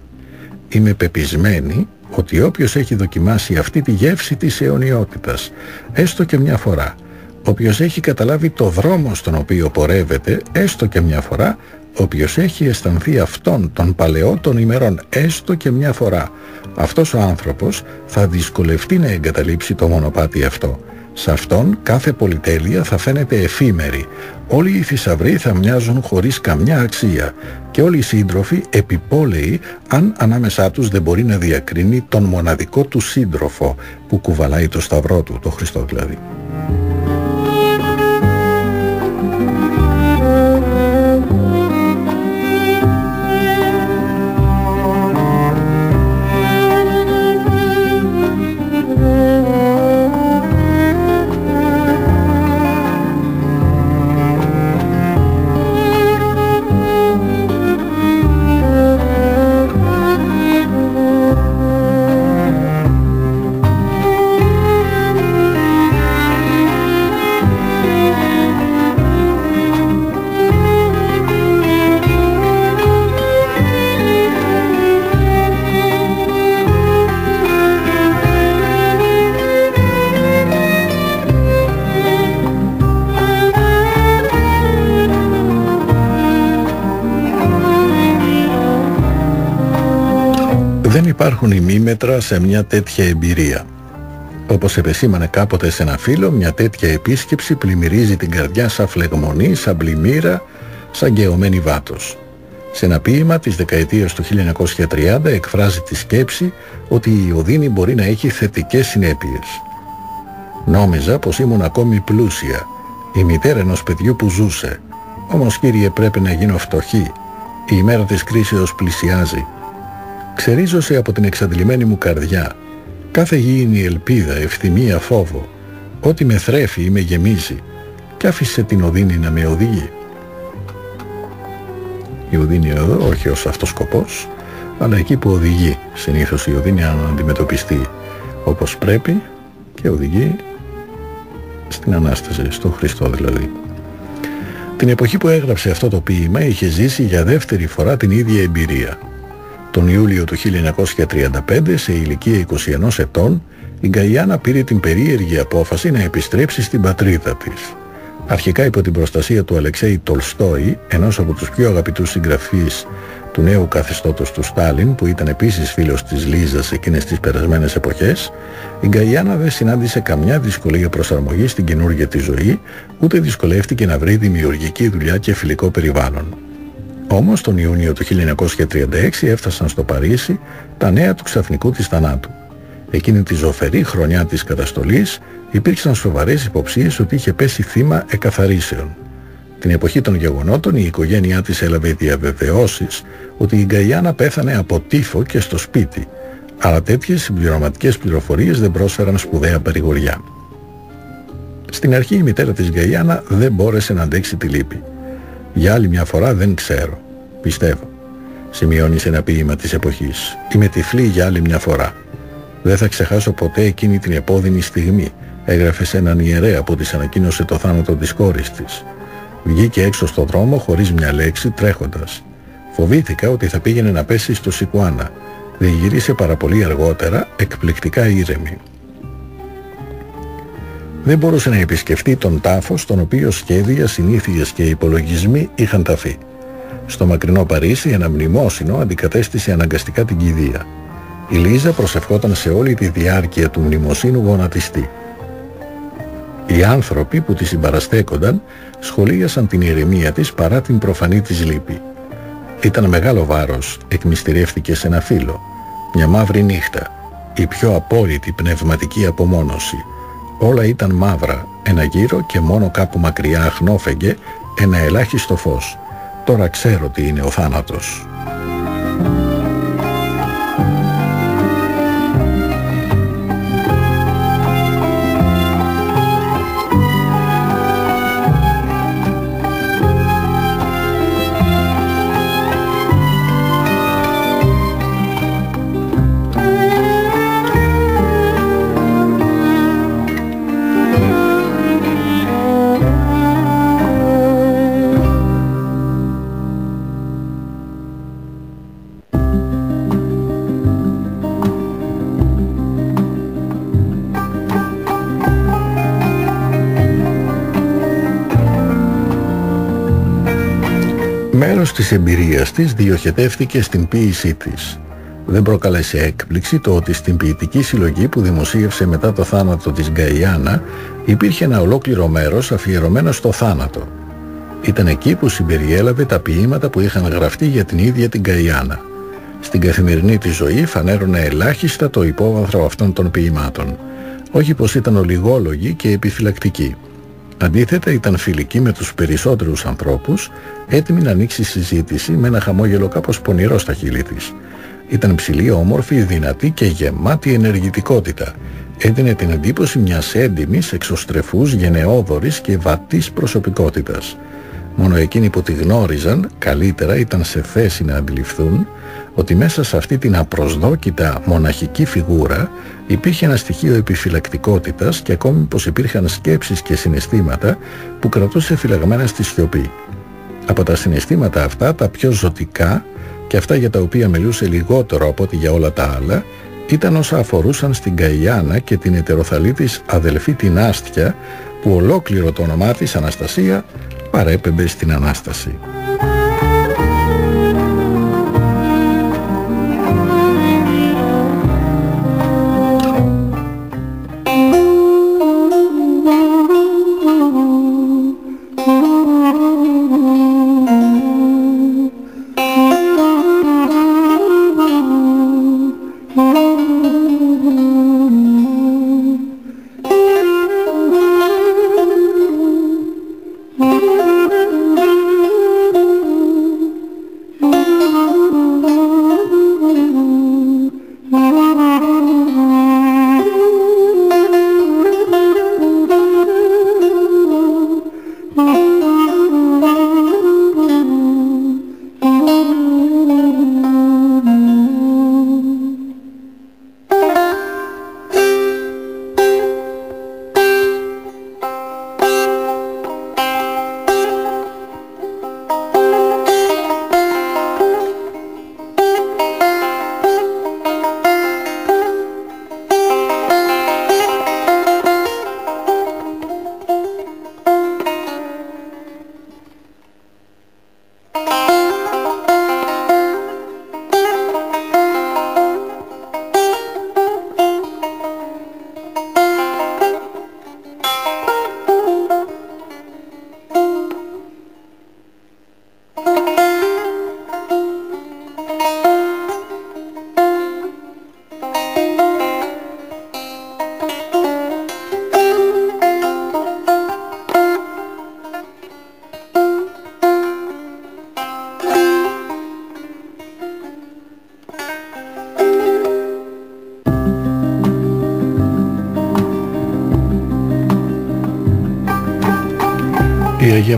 Είμαι πεπισμένη ότι όποιος έχει δοκιμάσει αυτή τη γεύση της αιωνιότητας, έστω και μια φορά, όποιος έχει καταλάβει το δρόμο στον οποίο πορεύεται, έστω και μια φορά, όποιος έχει αισθανθεί αυτόν των παλαιότερων ημερών, έστω και μια φορά, αυτός ο άνθρωπος θα δυσκολευτεί να εγκαταλείψει το μονοπάτι αυτό σε αυτόν κάθε πολυτέλεια θα φαίνεται εφήμερη. Όλοι οι θησαυροί θα μοιάζουν χωρίς καμιά αξία και όλοι οι σύντροφοι επιπόλαιοι αν ανάμεσά τους δεν μπορεί να διακρίνει τον μοναδικό του σύντροφο που κουβαλάει το σταυρό του, το Χριστό δηλαδή. Υπάρχουν ημίμετρα σε μια τέτοια εμπειρία. Όπως επεσήμανε κάποτε σε ένα φίλο, μια τέτοια επίσκεψη πλημμυρίζει την καρδιά σαν φλεγμονή, σαν πλημμύρα, σαν γεωμένη βάτος. Σε ένα ποίημα της δεκαετίας του 1930 εκφράζει τη σκέψη ότι η οδύνη μπορεί να έχει θετικές συνέπειες. Νόμιζα πως ήμουν ακόμη πλούσια, η μητέρα ενός παιδιού που ζούσε. Όμως κύριε πρέπει να γίνω φτωχή. Η ημέρα της κρίσεως πλησιάζει ξερίζωσε από την εξαντλημένη μου καρδιά. Κάθε γήινη ελπίδα, ευθυμία, φόβο. Ό,τι με θρέφει ή με γεμίζει. Κι άφησε την οδύνη να με οδηγεί. Η οδύνη εδώ όχι ως αυτός σκοπός, αλλά εκεί που οδηγεί. Συνήθως η οδύνη αν αντιμετωπιστεί όπως πρέπει και οδηγεί στην Ανάσταση, στον Χριστό δηλαδή. Την εποχή που έγραψε αυτό το ποίημα είχε ζήσει για δεύτερη φορά την ίδια εμπειρία. Τον Ιούλιο του 1935, σε ηλικία 21 ετών, η Γκαϊάννα πήρε την περίεργη απόφαση να επιστρέψει στην πατρίδα της. Αρχικά υπό την προστασία του Αλεξέη Τολστόη, ενός από τους πιο αγαπητούς συγγραφείς του νέου καθεστώτος του Στάλιν, που ήταν επίσης φίλος της Λίζας εκείνες τις περασμένες εποχές, η Γκαϊάννα δεν συνάντησε καμιά δυσκολία προσαρμογής στην καινούργια της ζωή, ούτε δυσκολεύτηκε να βρει δημιουργική δουλειά και φιλικό περιβάλλον. Όμως τον Ιούνιο του 1936 έφτασαν στο Παρίσι τα νέα του ξαφνικού της θανάτου. Εκείνη τη ζωφερή χρονιά της καταστολής υπήρξαν σοβαρές υποψίες ότι είχε πέσει θύμα εκαθαρίσεων. Την εποχή των γεγονότων η οικογένειά της έλαβε διαβεβαιώσεις ότι η Γκαϊάννα πέθανε από τύφο και στο σπίτι, αλλά τέτοιες συμπληρωματικές πληροφορίες δεν πρόσφεραν σπουδαία παρηγοριά. Στην αρχή η μητέρα της Γκαϊάννα δεν μπόρεσε να αντέξει τη λύπη. Για άλλη μια φορά δεν ξέρω. Πιστεύω. Σημειώνεις σε ένα ποίημα της εποχής. Είμαι τυφλή για άλλη μια φορά. Δεν θα ξεχάσω ποτέ εκείνη την επώδυνη στιγμή. Έγραφες σε έναν ιερέα που της ανακοίνωσε το θάνατο της κόρης της. Βγήκε έξω στο δρόμο χωρίς μια λέξη τρέχοντας. Φοβήθηκα ότι θα πήγαινε να πέσει στο Σικουάνα. Δεν γύρισε πάρα πολύ αργότερα, εκπληκτικά ήρεμη. Δεν μπορούσε να επισκεφτεί τον τάφο στον οποίο σχέδια, συνήθειες και υπολογισμοί είχαν ταφεί. Στο μακρινό Παρίσι ένα μνημόσυνο αντικατέστησε αναγκαστικά την κηδεία. Η Λίζα προσευχόταν σε όλη τη διάρκεια του μνημοσύνου γονατιστή. Οι άνθρωποι που τη συμπαραστέκονταν σχολίασαν την ηρεμία της παρά την προφανή της λύπη. Ήταν μεγάλο βάρος, εκμυστηρεύτηκε σε ένα φύλλο. Μια μαύρη νύχτα, η πιο απόλυτη πνευματική απομόνωση. Όλα ήταν μαύρα, ένα γύρο και μόνο κάπου μακριά αχνόφεγγε ένα ελάχιστο φως. Τώρα ξέρω τι είναι ο θάνατος. Μέρος της εμπειρίας της διοχετεύτηκε στην ποίησή της. Δεν προκάλεσε έκπληξη το ότι στην ποιητική συλλογή που δημοσίευσε μετά το θάνατο της Γκαϊάννα υπήρχε ένα ολόκληρο μέρος αφιερωμένο στο θάνατο. Ήταν εκεί που συμπεριέλαβε τα ποίηματα που είχαν γραφτεί για την ίδια την Γκαϊάννα. Στην καθημερινή της ζωή φανέρωνε ελάχιστα το υπόβαθρο αυτών των ποιημάτων. Όχι πως ήταν ολιγόλογοι και επιφυλακτικοί. Αντίθετα ήταν φιλική με τους περισσότερους ανθρώπους, έτοιμη να ανοίξει συζήτηση με ένα χαμόγελο κάπως πονηρό στα χείλη της. Ήταν ψηλή, όμορφη, δυνατή και γεμάτη ενεργητικότητα. Έδινε την εντύπωση μιας έντιμης, εξωστρεφούς, γενναιόδορης και βατής προσωπικότητας. Μόνο εκείνοι που τη γνώριζαν καλύτερα ήταν σε θέση να αντιληφθούν ότι μέσα σε αυτή την απροσδόκητα μοναχική φιγούρα υπήρχε ένα στοιχείο επιφυλακτικότητας και ακόμη πως υπήρχαν σκέψεις και συναισθήματα που κρατούσε φυλαγμένα στη σιωπή. Από τα συναισθήματα αυτά τα πιο ζωτικά και αυτά για τα οποία μιλούσε λιγότερο από ό,τι για όλα τα άλλα ήταν όσα αφορούσαν στην Καϊάννα και την ετεροθαλή της αδελφή την Άστια που ολόκληρο το όνομά της Αναστασία παρέπεμπε στην Ανάσταση.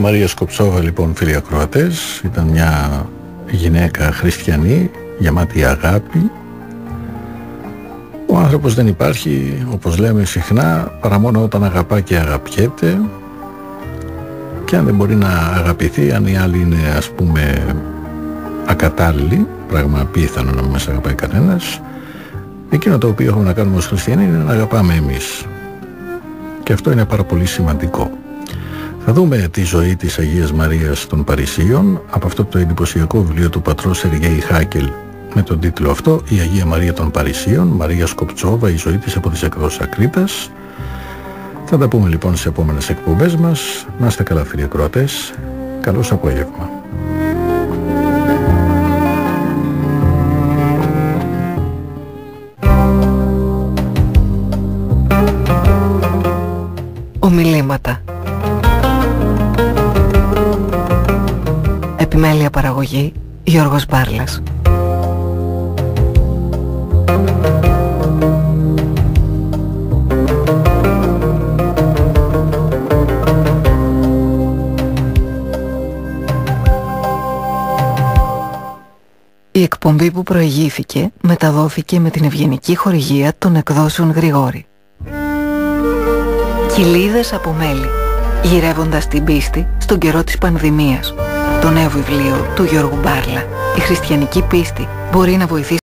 Μαρία Σκοψόβα λοιπόν φίλοι ακροατές ήταν μια γυναίκα χριστιανή γεμάτη αγάπη. Ο άνθρωπος δεν υπάρχει όπως λέμε συχνά παρά μόνο όταν αγαπά και αγαπιέται. Και αν δεν μπορεί να αγαπηθεί αν οι άλλοι είναι ας πούμε ακατάλληλοι πράγμα πίθανο να μην μας αγαπάει κανένας εκείνο το οποίο έχουμε να κάνουμε ως χριστιανοί είναι να αγαπάμε εμείς. Και αυτό είναι πάρα πολύ σημαντικό θα δούμε τη ζωή της Αγίας Μαρίας των Παρισίων από αυτό το εντυπωσιακό βιβλίο του πατρός Σεργέη Χάκελ με τον τίτλο αυτό «Η Αγία Μαρία των Παρισίων, Μαρία Σκοπτσόβα, η ζωή της από τις εκδόσεις Ακρίτας». Θα τα πούμε λοιπόν σε επόμενες εκπομπές μας. Να είστε καλά φίλοι ακροατές. Καλώς απόγευμα. Ομιλήματα Επιμέλεια παραγωγή Γιώργος Μπάρλας Η εκπομπή που προηγήθηκε μεταδόθηκε με την ευγενική χορηγία των εκδόσεων Γρηγόρη. Κοιλίδες από μέλη, γυρεύοντας την πίστη στον καιρό της πανδημίας. Το νέο βιβλίο του Γιώργου Μπάρλα. Η χριστιανική πίστη μπορεί να βοηθήσει